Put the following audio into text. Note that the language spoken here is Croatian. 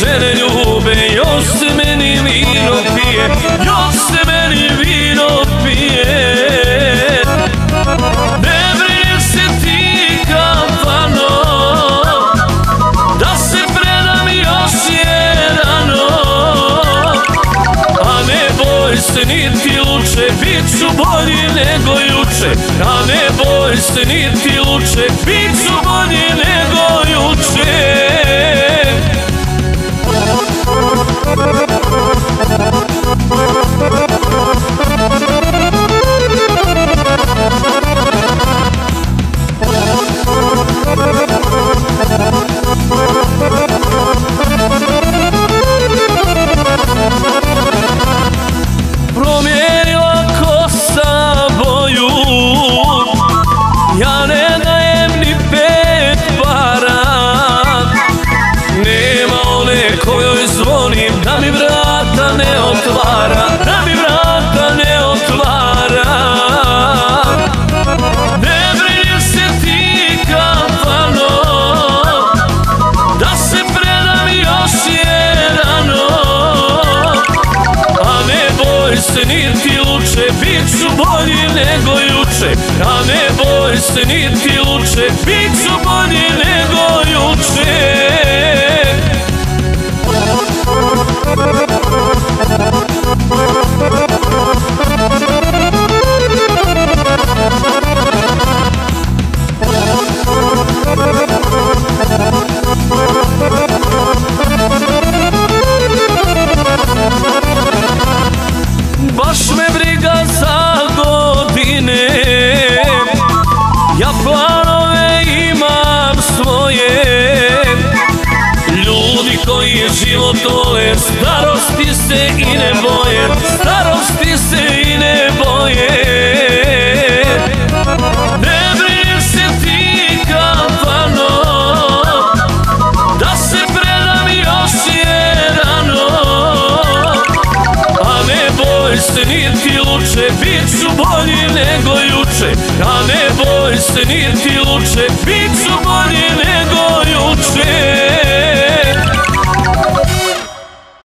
žene ljube Još se meni vino pije Još se meni vino pije. Ne brini se ti kafano Da se predam još jedano. A ne boj se niti luče Bit ću bolji nego juče. A ne boj se niti luče Bit ću bolji nego Da mi vrata ne otvara Da mi vrata ne otvara. Ne brini se ti kafano Da se predam još jedano. A ne boj se niti luče, bit ću bolji nego juče. A ne boj se niti luče, bit ću bolji nego juče život vole Starosti se i ne boje Starosti se i ne boje. Ne brini se ti kafano Da se predam još jedano a ne boj se niti luče, bit bolji nego juče. A ne boj se niti luče, bit ću bolji